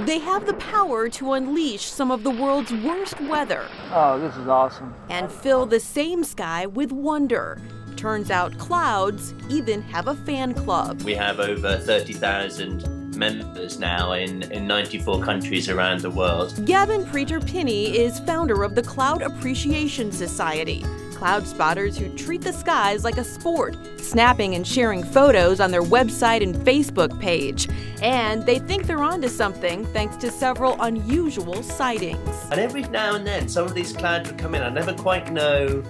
They have the power to unleash some of the world's worst weather. Oh, this is awesome. And fill the same sky with wonder. Turns out clouds even have a fan club. We have over 30,000 members now in, in 94 countries around the world. Gavin Pretor-Pinney is founder of the Cloud Appreciation Society, cloud spotters who treat the skies like a sport, snapping and sharing photos on their website and Facebook page. And they think they're onto something thanks to several unusual sightings. And every now and then, some of these clouds would come in. I never quite know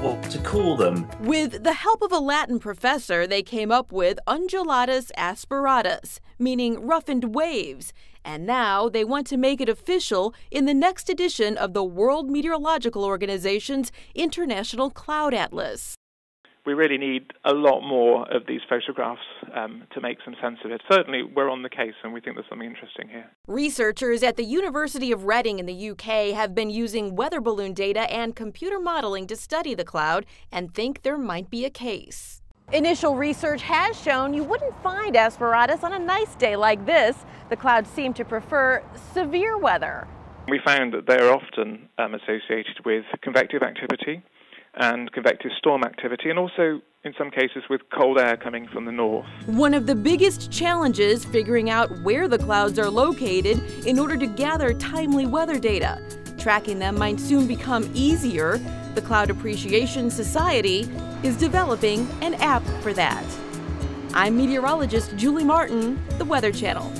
what to call them. With the help of a Latin professor, they came up with undulatus asperatus, meaning roughened waves. And now they want to make it official in the next edition of the World Meteorological Organization's International Cloud Atlas. We really need a lot more of these photographs um, to make some sense of it. Certainly, we're on the case and we think there's something interesting here. Researchers at the University of Reading in the UK have been using weather balloon data and computer modeling to study the cloud and think there might be a case. Initial research has shown you wouldn't find asperatus on a nice day like this. The clouds seem to prefer severe weather. We found that they are often um, associated with convective activity and convective storm activity, and also in some cases with cold air coming from the north. One of the biggest challenges figuring out where the clouds are located in order to gather timely weather data. Tracking them might soon become easier. The Cloud Appreciation Society is developing an app for that. I'm meteorologist Julie Martin, the Weather Channel.